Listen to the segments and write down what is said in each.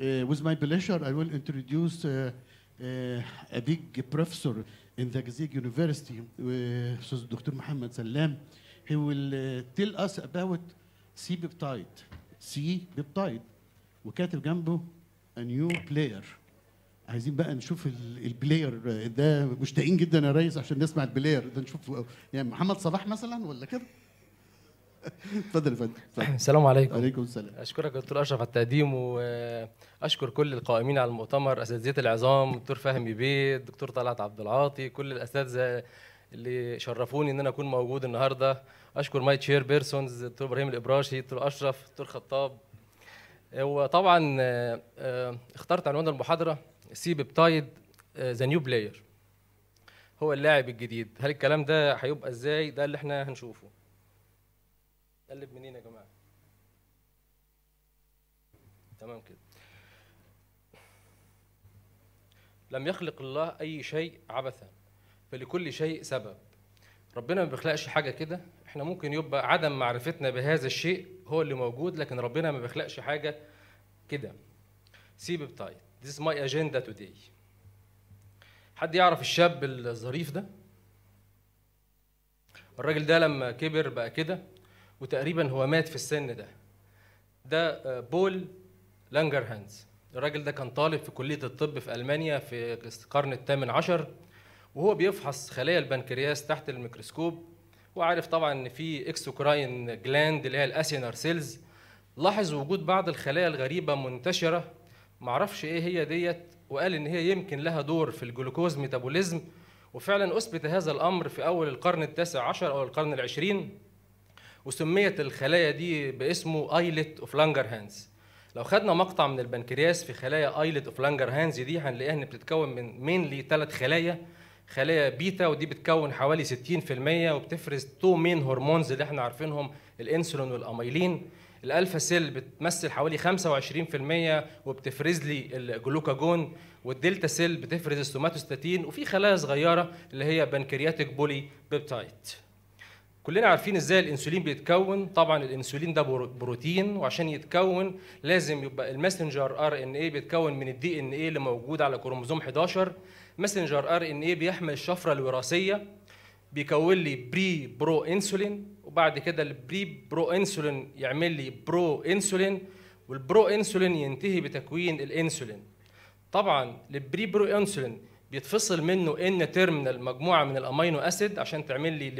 Uh, with my pleasure, I will introduce uh, uh, a big professor in the Zagazig University, uh, Dr. Muhammad Salam. He will uh, tell us about C peptide. C peptide. وكاتب جنبه a new player. عايزين بقى نشوف ال- ال player ده مشتاقين جدا يا ريس عشان نسمع ال player ده نشوف يعني محمد صلاح مثلا ولا كده؟ اتفضل يا فندم. السلام عليكم. عليكم السلام. أشكرك دكتور أشرف على التقديم وأشكر كل القائمين على المؤتمر اساتذه العظام دكتور فهمي بيه دكتور طلعت عبد العاطي كل الاساتذه اللي شرفوني إن أنا أكون موجود النهارده. أشكر my chairpersons دكتور إبراهيم الإبراشي دكتور أشرف دكتور خطاب. هو طبعا آه، آه، اخترت عنوان المحاضرة C peptide the new player هو اللاعب الجديد. هل الكلام ده هيبقى إزاي؟ ده اللي إحنا هنشوفه. قلب منين يا جماعة؟ تمام كده. لم يخلق الله أي شيء عبثا فلكل شيء سبب. ربنا ما بيخلقش حاجة كده. إحنا ممكن يبقى عدم معرفتنا بهذا الشيء هو اللي موجود لكن ربنا ما بيخلقش حاجة كده. سي بيبتايد This is my agenda today. حد يعرف الشاب الظريف ده؟ الراجل ده لما كبر بقى كده وتقريبا هو مات في السن ده. ده آه، بول لانجرهانز الراجل ده كان طالب في كلية الطب في ألمانيا في القرن الثامن عشر وهو بيفحص خلايا البنكرياس تحت الميكروسكوب وعارف طبعا إن في exocrine gland اللي هي ال acinar cells. لاحظ وجود بعض الخلايا الغريبة منتشرة. معرفش إيه هي ديت وقال إن هي يمكن لها دور في ال glucose metabolism. وفعلا أثبت هذا الأمر في أول القرن التاسع عشر أو القرن العشرين. وسميت الخلايا دي باسمه islet of Langerhans لو خدنا مقطع من البنكرياس في خلايا islet of Langerhans دي هنلاقيها إن بتتكون من mainly ثلاث خلايا. خلايا بيتا ودي بتكون حوالي 60% وبتفرز two main hormones اللي إحنا عارفينهم الإنسولين والأميلين. ال alpha cell بتمثل حوالي 25% وبتفرز لي الجلوكاجون. وال delta cell بتفرز السوماتوستاتين. وفي خلايا صغيرة اللي هي pancreatic polypeptide كلنا عارفين إزاي الإنسولين بيتكون. طبعا الإنسولين ده برو- بروتين وعشان يتكون لازم يبقى ال messenger RNA بيتكون من ال DNA اللي موجود على كروموزوم 11 messenger RNA بيحمل الشفرة الوراثية بيكون لي pre pro insulin وبعد كده ال pre pro insulin يعمل لي pro insulin وال pro insulin ينتهي بتكوين الإنسولين. طبعا ال pre pro insulin بيتفصل منه N terminal مجموعة من ال amino acid عشان تعمل لي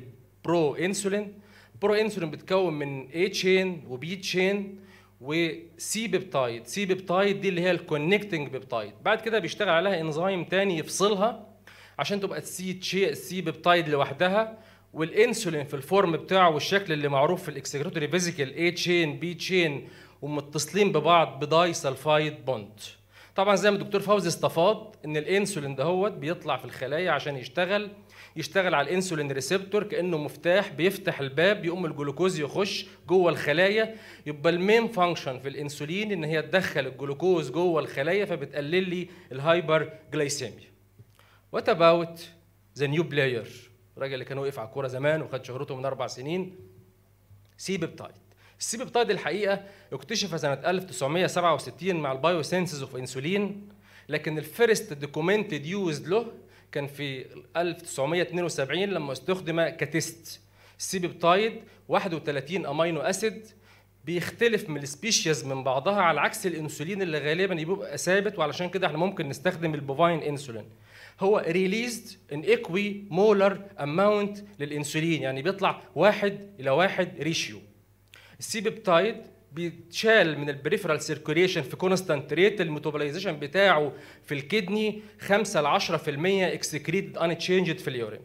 ال pro insulin pro insulin بتكون من A chain و B chain و C peptide C peptide دي اللي هي ال connecting peptide بعد كده بيشتغل عليها انزيم تاني يفصلها عشان تبقى ال C chai- ال C peptide لوحدها والانسولين في ال form بتاعه والشكل اللي معروف في ال excretory vesicle A chain B chain ومتصلين ببعض ب disulfide bond طبعا زي ما الدكتور فوزي استفاض إن الانسولين دهوت بيطلع في الخلايا عشان يشتغل يشتغل على ال insulin receptor كأنه مفتاح بيفتح الباب يقوم الجلوكوز يخش جوه الخلايا. يبقى ال main function في الانسولين إن هي تدخل الجلوكوز جوه الخلايا فبتقلل لي ال hyperglycemia what about the new player الراجل اللي كان واقف على الكورة زمان وخد شهرته من أربع سنين. C peptide ال C peptide الحقيقة اكتشف سنة 1967 مع ال biosynthesis of insulin لكن ال first documented use له كان في 1972 لما استخدم ك test ال C peptide 31 amino acid. بيختلف من ال species من بعضها على عكس الإنسولين اللي غالبا بيبقى ثابت وعلشان كده إحنا ممكن نستخدم ال bovine insulin. هو released in equimolar amount للإنسولين يعني بيطلع واحد إلى واحد ratio ال C peptide بيتشال من ال peripheral circulation في constant rate ال metabolization بتاعه في ال kidney 5 ل 10% excreted unchanged في ال urine.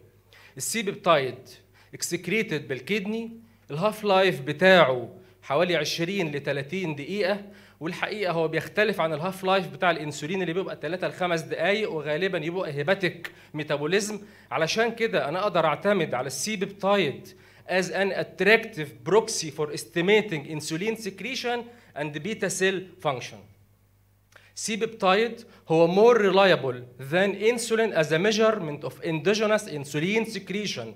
ال C peptide excreted بال kidney ال half life بتاعه حوالي 20 ل 30 دقيقة والحقيقة هو بيختلف عن ال half life بتاع الانسولين اللي بيبقى 3 ل 5 دقائق وغالبا يبقى hepatic metabolism علشان كده أنا أقدر أعتمد على ال C peptide as an attractive proxy for estimating insulin secretion and beta cell function. C-peptide هو more reliable than insulin as a measurement of endogenous insulin secretion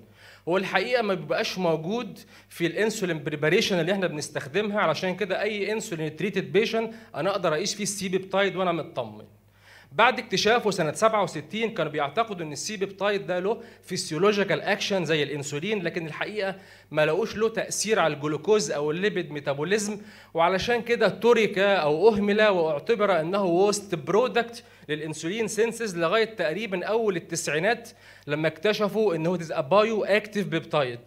هو الحقيقة ما بيبقاش موجود في ال insulin preparation اللي إحنا بنستخدمها علشان كده اي insulin treated patient أنا أقدر اقيس فيه ال C peptide وأنا مطمن بعد اكتشافه سنة 67 كانوا بيعتقدوا إن ال C peptide ده له physiological action زي الإنسولين لكن الحقيقة ما لقوش له تأثير على الجلوكوز أو ال lipid metabolism. وعلشان كده ترك أو اهمل واعتبر إنه waste product لل insulin synthesis لغاية تقريبا أول التسعينات لما اكتشفوا انه is bioactive peptide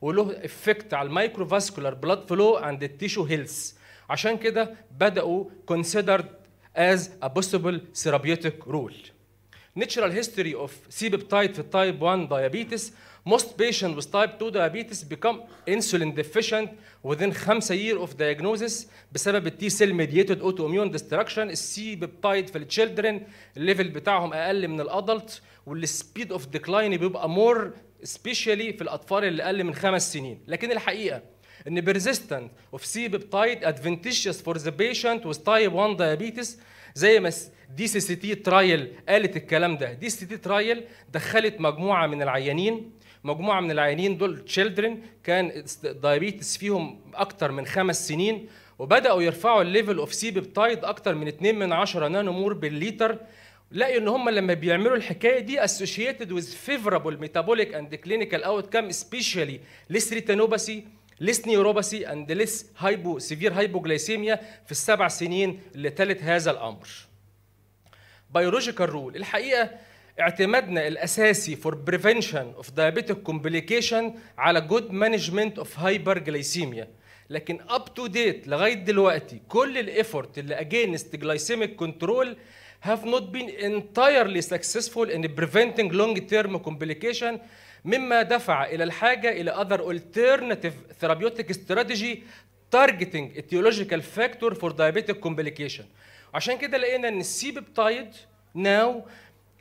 وله effect على ال microvascular blood flow and ال tissue health عشان كده بدأوا considered as a possible therapeutic role. Natural history of C-peptide في type 1 diabetes most patients with type 2 diabetes become insulin deficient within 5 year of diagnosis بسبب ال T cell mediated autoimmune destruction peptide في ال children ال level بتاعهم أقل من ال adult وال speed of decline بيبقى more especially في الاطفال اللي أقل من خمس سنين لكن الحقيقة ان persistent of C peptide advantageous for the patient with type 1 diabetes. زي ما DCCT trial قالت الكلام ده. DCCT trial دخلت مجموعة من العيانين. مجموعة من العيانين دول children كان diabetes فيهم أكتر من خمس سنين. وبدأوا يرفعوا ال level of C peptide أكتر من 2 من 10 nanomole بالليتر لقوا إن هم لما بيعملوا الحكاية دي associated with favorable metabolic and clinical outcome especially less retinopathy less neuropathy and less hypo severe hypoglycemia في السبع سنين اللي تلت هذا الامر. بيولوجيكال رول الحقيقة اعتمادنا الاساسي for prevention of diabetic complication على good management of hyperglycemia لكن up to date لغايه دلوقتي كل الايفورت اللي against glycemic control have not been entirely successful in preventing long term complication مما دفع إلى الحاجة إلى other alternative therapeutic strategy targeting etiological factor for diabetic complication عشان كده لقينا ان ال C peptide now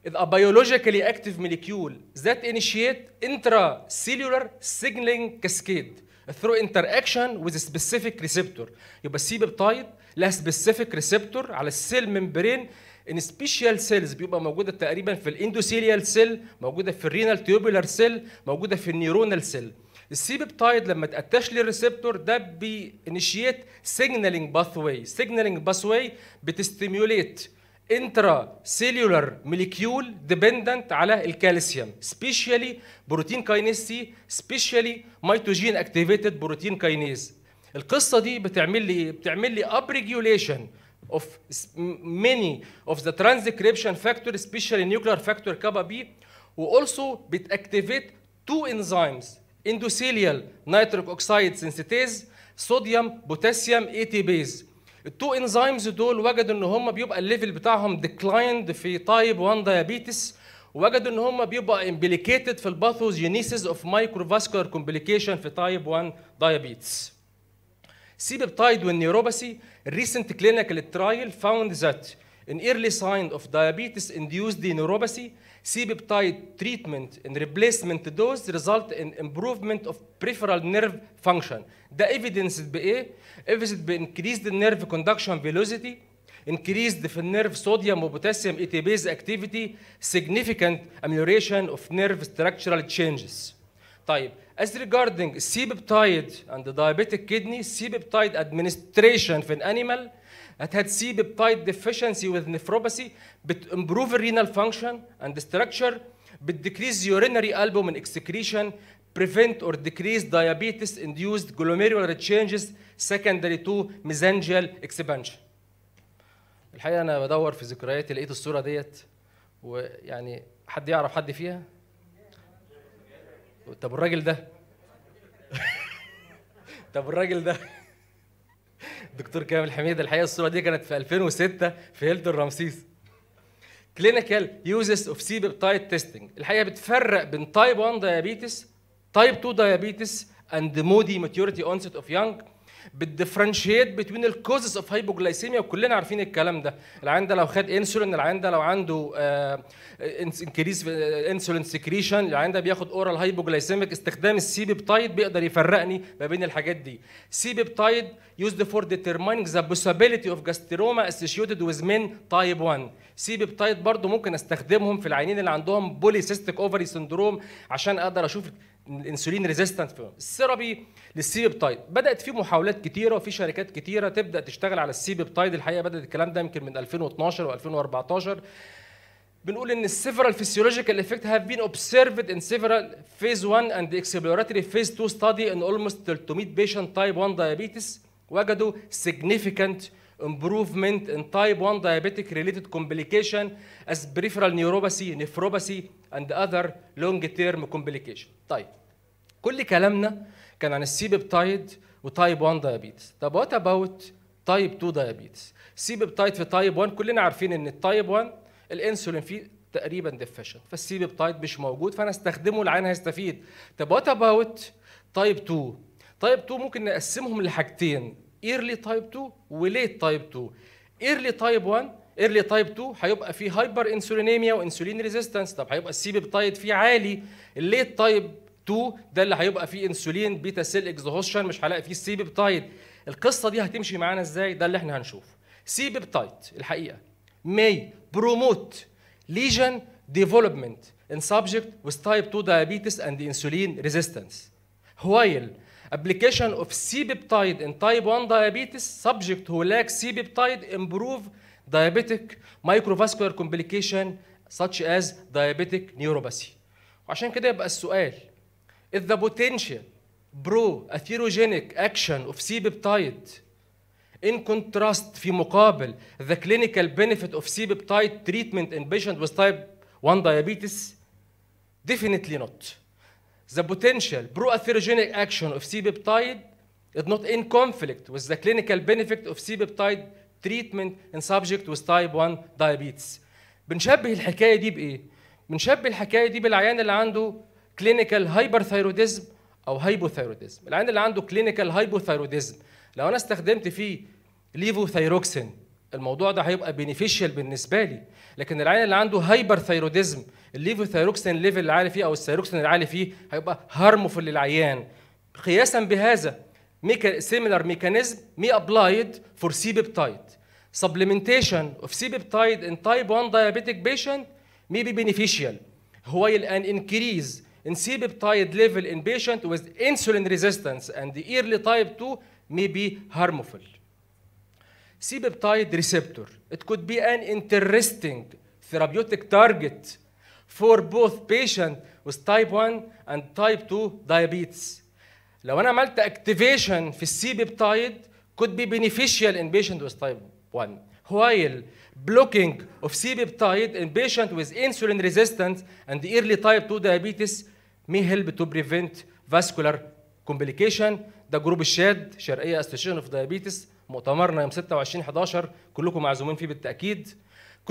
is a biologically active molecule that initiate intracellular signaling cascade through interaction with a specific receptor يبقى ال C peptide لها specific receptor على ال cell membrane in special cells بيبقى موجودة تقريبا في ال endothelial cell موجودة في ال renal tubular cell موجودة في ال neuronal cell. ال C peptide لما attach لل receptor ده ب initiate signaling pathway signaling pathway بت stimulate intracellular molecule dependent على الكالسيوم. especially protein kinase C especially mitogen activated protein kinase. القصة دي بتعمل لي إيه بتعمل لي up regulation of many of the transcription factor especially nuclear factor kappa B و also بت activate two enzymes endothelial nitric oxide synthetase sodium potassium ATPase ال two enzymes دول وجدوا ان هم بيبقى ال level بتاعهم declined في type 1 diabetes وجدوا ان هم بيبقى implicated في ال pathogenesis of microvascular complication في type 1 diabetes C peptide والنيوروباثي recent clinical trial found that in early sign of diabetes induced neuropathy C peptide treatment and replacement dose result in improvement of peripheral nerve function ده evidence بايه؟ evidence increased nerve conduction velocity increased في النيرف صوديوم وبوتاسيوم ATPase activity significant amelioration of nerve structural changes طيب as regarding C-peptide and the diabetic kidney, C-peptide administration في animal that had C-peptide deficiency with nephropathy بتimprove renal function and structure بتdecrease urinary albumin excretion prevent or decrease diabetes induced glomerular changes secondary to mesangial expansion الحقيقة أنا بدور في ذكرياتي لقيت الصورة ديت ويعني حد يعرف حد فيها طب الراجل ده؟ طب الراجل ده؟ دكتور كامل حميد الحقيقة الصورة دي كانت في 2006 في هيلتون رمسيس. Clinical uses of C-peptide testing الحقيقة بتفرق بين type 1 diabetes type 2 diabetes and MODY maturity onset of young بت differentiate بين ال causes of hypoglycemia وكلنا عارفين الكلام ده. العيان ده لو خد انسولين العيان ده لو عنده increase insulin secretion العيان ده بياخد oral hypoglycemic استخدام. ال C-peptide بيقدر يفرقني ما بين الحاجات دي. C-peptide used for determining the possibility of gastrinoma associated with MEN type 1 C-peptide برضو ممكن استخدمهم في العيانين اللي عندهم polycystic ovary syndrome عشان أقدر أشوف ال insulin resistant فيهم ال therapy لل C-peptide. بدأت في محاولات كتيرة وفي شركات كتيرة تبدأ تشتغل على ال C-peptide. الحقيقة بدأت الكلام ده يمكن من 2012 و2014 بنقول إن several physiological effects have been observed in several phase 1 and exploratory phase 2 study in almost 300 patient type 1 diabetes. وجدوا significant improvement in type 1 diabetic related complication as peripheral neuropathy, nephropathy and other long term complication. طيب كل كلامنا كان عن السيبيبتايد وتايب 1 دايابيتس. طب وات اباوت تايب 2 دايابيتس؟ سيبيبتايد في تايب 1 كلنا عارفين إن التايب 1 الإنسولين فيه تقريبا deficient فال C-peptide مش موجود فأنا أستخدمه العيان هيستفيد. طب what about type 2 type 2 ممكن نقسمهم لحاجتين early type 2 و late type 2 early type 1 early type 2 هيبقى فيه hyperinsulinemia و insulin resistance طب هيبقى ال C-peptide فيه عالي. ال late type 2 ده اللي هيبقى فيه insulin beta cell exhaustion مش هلاقي فيه ال C-peptide القصة دي هتمشي معانا إزاي؟ ده اللي إحنا هنشوفه. سيبيبتايد الحقيقة may promote lesion development in subject with type 2 diabetes and insulin resistance. While application of C-peptide in type 1 diabetes subject who lack C-peptide improve diabetic microvascular complication such as diabetic neuropathy. وعشان كده يبقى السؤال is the potential pro-atherogenic action of C-peptide in contrast في مقابل the clinical benefit of C-peptide treatment in patient with type 1 diabetes definitely not. The potential pro-atherogenic action of C-peptide is not in conflict with the clinical benefit of C-peptide treatment in subject with type 1 diabetes. بنشبه الحكاية دي بايه؟ بنشبه الحكاية دي بالعيان اللي عنده clinical hyperthyroidism أو hypothyroidism. العيان اللي عنده clinical hypothyroidism لو أنا استخدمت فيه levothyroxine الموضوع ده هيبقى beneficial بالنسبة لي. لكن العيان اللي عنده hyperthyroidism ال levothyroxine level العالي فيه أو الثايروكسين العالي فيه هيبقى harmful للعيان. قياسا بهذا ميكا similar mechanism may applied for C-peptide supplementation of C-peptide in type 1 diabetic patient may be beneficial هو الان increase in C-peptide level in patient with insulin resistance and early type 2 may be harmful C-peptide receptor, it could be an interesting therapeutic target for both patient with type 1 and type 2 diabetes. لو أنا عملت activation في ال C-peptide could be beneficial in patient with type 1 while blocking of C peptide in patient with insulin resistance and early type 2 diabetes may help to prevent vascular complication ده جروب الشاد شرقيه association of diabetes مؤتمرنا يوم 26 11 كلكم معزومين فيه بالتاكيد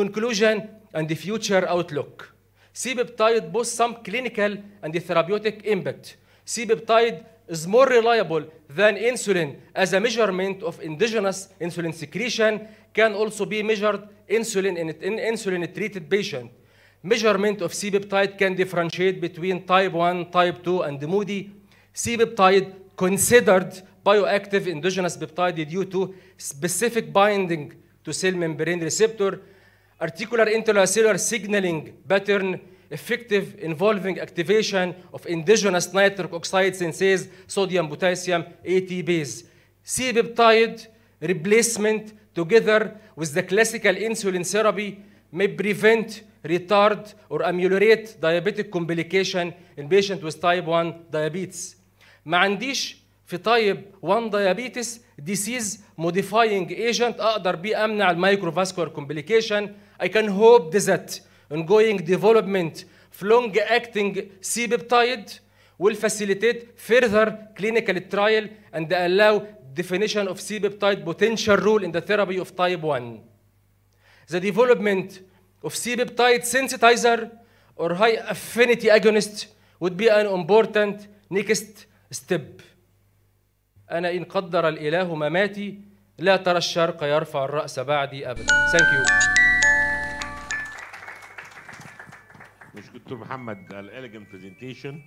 conclusion and future outlook C peptide both some clinical and therapeutic impact C peptide is more reliable than insulin as a measurement of endogenous insulin secretion can also be measured insulin in, in insulin treated patient. Measurement of C-peptide can differentiate between type 1, type 2, and moody. C-peptide considered bioactive endogenous peptide due to specific binding to cell membrane receptor, articular intercellular signaling pattern, effective involving activation of endogenous nitric oxide synthase, sodium potassium ATPase. C-peptide replacement together with the classical insulin therapy may prevent, retard, or ameliorate diabetic complication in patient with type 1 diabetes. ما عنديش في تايب 1 diabetes disease modifying agent اقدر بيه امنع المايكروفاسكولار complication I can hope that ongoing development of long acting C peptide will facilitate further clinical trial and allow definition of C-peptide potential role in the therapy of type 1. The development of C-peptide sensitizer or high affinity agonist would be an important next step. أنا إن قدر الإله مماتي لا ترى الشرق يرفع الرأس بعدي أبدا. Thank you. مش دكتور محمد ال elegant presentation